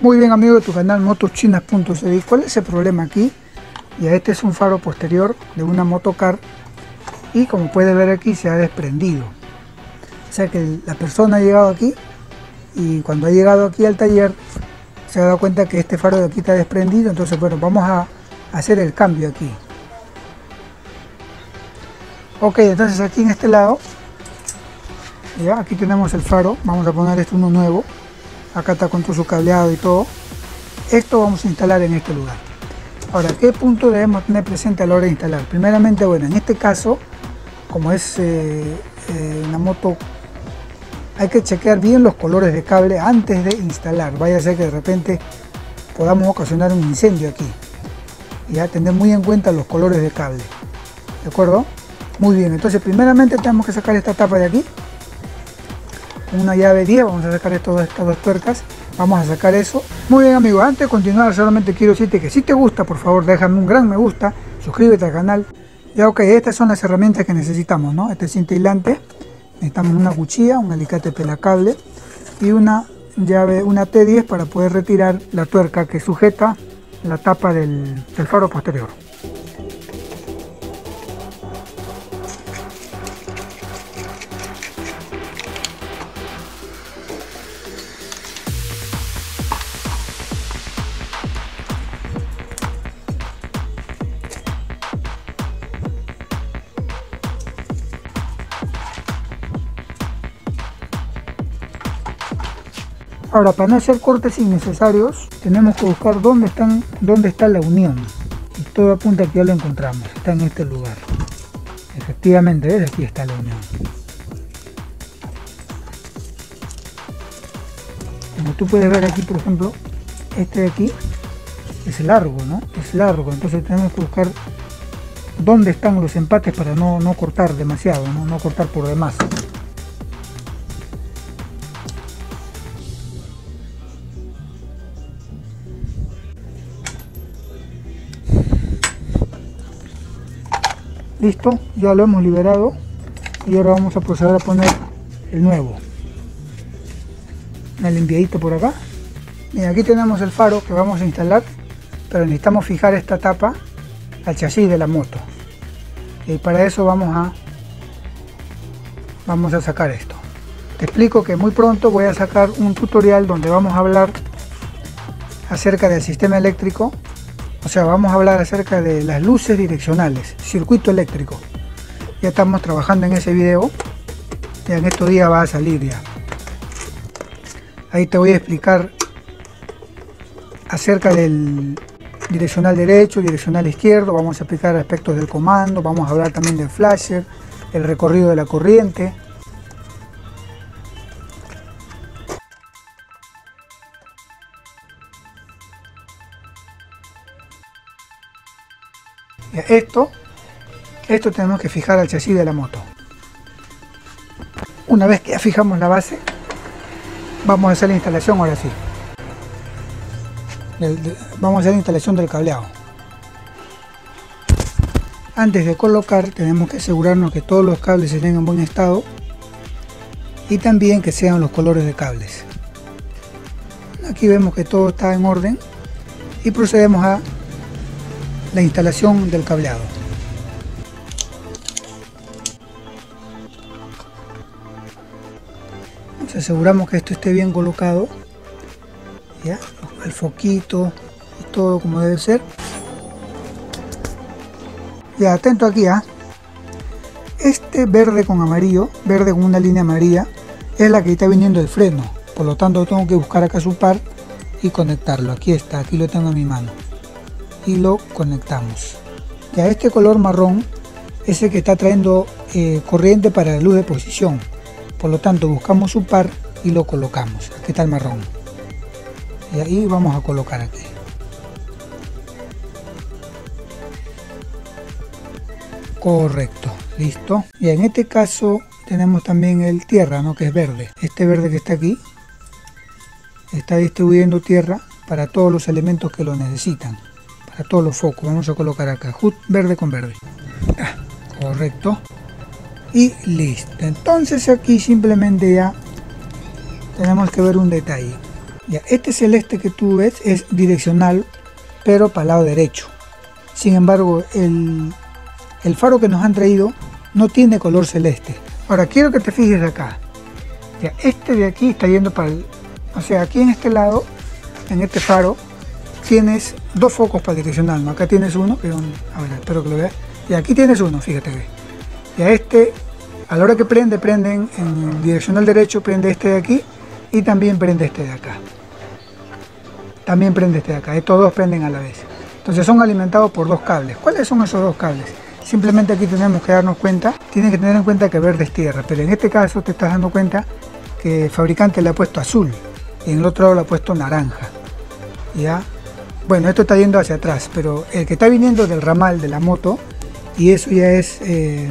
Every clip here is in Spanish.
Muy bien amigo de tu canal motochinas.cd ¿Cuál es el problema aquí? Ya este es un faro posterior de una motocar y como puede ver aquí se ha desprendido. O sea que la persona ha llegado aquí y cuando ha llegado aquí al taller se ha dado cuenta que este faro de aquí está desprendido. Entonces bueno, vamos a hacer el cambio aquí. Ok, entonces aquí en este lado, ya aquí tenemos el faro. Vamos a poner este uno nuevo acá está con todo su cableado y todo. Esto vamos a instalar en este lugar. Ahora qué punto debemos tener presente a la hora de instalar primeramente bueno en este caso como es eh, eh, una moto hay que chequear bien los colores de cable antes de instalar. Vaya a ser que de repente podamos ocasionar un incendio aquí. Y a tener muy en cuenta los colores de cable. De acuerdo muy bien entonces primeramente tenemos que sacar esta tapa de aquí una llave 10, vamos a sacar estas dos tuercas, vamos a sacar eso. Muy bien amigos, antes de continuar solamente quiero decirte que si te gusta, por favor déjame un gran me gusta, suscríbete al canal. Ya ok, estas son las herramientas que necesitamos, ¿no? Este cinta aislante, necesitamos una cuchilla, un alicate pelacable y una llave, una T10 para poder retirar la tuerca que sujeta la tapa del faro posterior. Ahora, para no hacer cortes innecesarios, tenemos que buscar dónde, están, dónde está la unión. Y todo apunta que ya lo encontramos, está en este lugar. Efectivamente, ¿ves? Aquí está la unión. Como tú puedes ver aquí, por ejemplo, este de aquí es largo, ¿no? Es largo, entonces tenemos que buscar dónde están los empates para no, cortar demasiado, ¿no? no cortar por demás. Listo ya lo hemos liberado y ahora vamos a proceder a poner el nuevo. Una limpiadita por acá. Y aquí tenemos el faro que vamos a instalar pero necesitamos fijar esta tapa al chasis de la moto. Y para eso vamos a vamos a sacar esto. Te explico que muy pronto voy a sacar un tutorial donde vamos a hablar acerca del sistema eléctrico o sea, vamos a hablar acerca de las luces direccionales, circuito eléctrico. Ya estamos trabajando en ese video. Ya en estos días va a salir ya. Ahí te voy a explicar acerca del direccional derecho, direccional izquierdo. Vamos a explicar aspectos del comando. Vamos a hablar también del flasher, el recorrido de la corriente. Esto, esto tenemos que fijar al chasis de la moto. Una vez que ya fijamos la base, vamos a hacer la instalación ahora sí. Vamos a hacer la instalación del cableado. Antes de colocar tenemos que asegurarnos que todos los cables estén en buen estado y también que sean los colores de cables. Aquí vemos que todo está en orden y procedemos a la instalación del cableado. Nos aseguramos que esto esté bien colocado, ¿ya? el foquito todo como debe ser. Ya, atento aquí, ¿ah? Este verde con amarillo, verde con una línea amarilla, es la que está viniendo el freno. Por lo tanto, tengo que buscar acá su par y conectarlo. Aquí está, aquí lo tengo en mi mano y lo conectamos. Ya este color marrón es el que está trayendo eh, corriente para la luz de posición. Por lo tanto buscamos su par y lo colocamos. Aquí está el marrón. Y ahí vamos a colocar aquí. Correcto, listo. Y en este caso tenemos también el tierra, ¿no? que es verde. Este verde que está aquí está distribuyendo tierra para todos los elementos que lo necesitan todos los focos vamos a colocar acá verde con verde correcto y listo entonces aquí simplemente ya tenemos que ver un detalle Ya, este celeste que tú ves es direccional, pero para el lado derecho. Sin embargo, el, el faro que nos han traído no tiene color celeste. Ahora, quiero que te fijes acá. Ya, este de aquí está yendo para el... O sea, aquí en este lado, en este faro, tienes dos focos para direccional. ¿no? Acá tienes uno, que a ver, espero que lo veas. Y aquí tienes uno, fíjate. Y a este, a la hora que prende, prenden en direccional derecho, prende este de aquí y también prende este de acá. También prende este de acá. Estos dos prenden a la vez. Entonces son alimentados por dos cables. ¿Cuáles son esos dos cables? Simplemente aquí tenemos que darnos cuenta, tienes que tener en cuenta que verde es tierra, pero en este caso te estás dando cuenta que el fabricante le ha puesto azul y en el otro lado le ha puesto naranja. ¿Ya? Bueno, esto está yendo hacia atrás, pero el que está viniendo del ramal de la moto, y eso ya es, eh,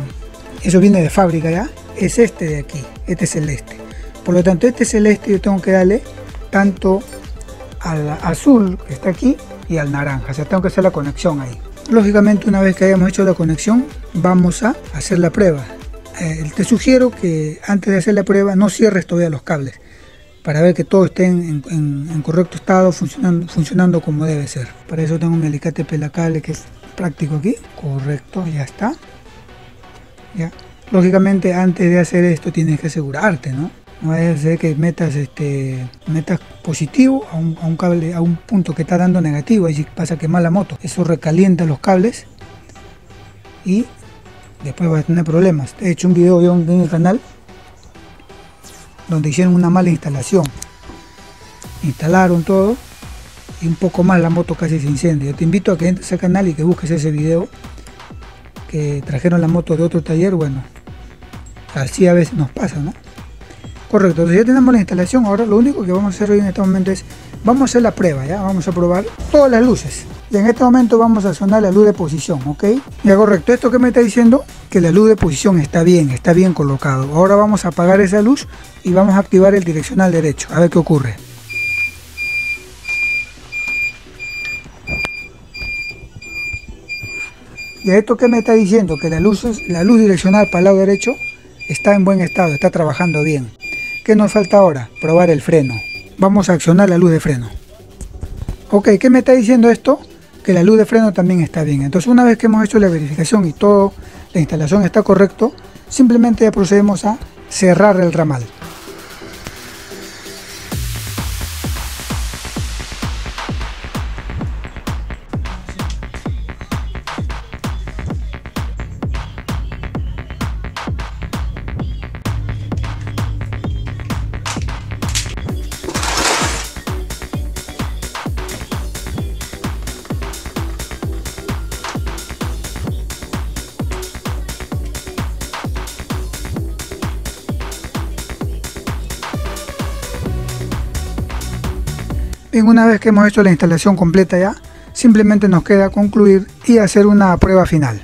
eso viene de fábrica ya, es este de aquí, este celeste. Por lo tanto, este celeste yo tengo que darle tanto al azul que está aquí y al naranja. O sea, tengo que hacer la conexión ahí. Lógicamente, una vez que hayamos hecho la conexión, vamos a hacer la prueba. Eh, te sugiero que antes de hacer la prueba no cierres todavía los cables para ver que todo esté en, correcto estado, funcionando, funcionando como debe ser. Para eso tengo mi alicate pelacable que es práctico aquí. Correcto, ya está. Lógicamente antes de hacer esto tienes que asegurarte, ¿no? no vaya a ser que metas este metas positivo a un, cable a un punto que está dando negativo y pasa a quemar la moto eso recalienta los cables y después vas a tener problemas he hecho un video yo en el canal donde hicieron una mala instalación. Instalaron todo y un poco más la moto casi se incendia. Yo te invito a que entres al canal y que busques ese video que trajeron la moto de otro taller. Bueno así a veces nos pasa no Correcto, entonces ya tenemos la instalación, ahora lo único que vamos a hacer hoy en este momento es, vamos a hacer la prueba, ¿ya? Vamos a probar todas las luces. Y en este momento vamos a sonar la luz de posición, ¿ok? Ya correcto, esto que me está diciendo que la luz de posición está bien, está bien colocado. Ahora vamos a apagar esa luz y vamos a activar el direccional derecho, a ver qué ocurre. Y esto que me está diciendo que la luz, la luz direccional para el lado derecho está en buen estado, está trabajando bien. ¿Qué nos falta ahora? Probar el freno. Vamos a accionar la luz de freno. Ok, ¿qué me está diciendo esto? Que la luz de freno también está bien. Entonces una vez que hemos hecho la verificación y todo, la instalación está correcto, simplemente procedemos a cerrar el ramal. Bien, una vez que hemos hecho la instalación completa ya, simplemente nos queda concluir y hacer una prueba final.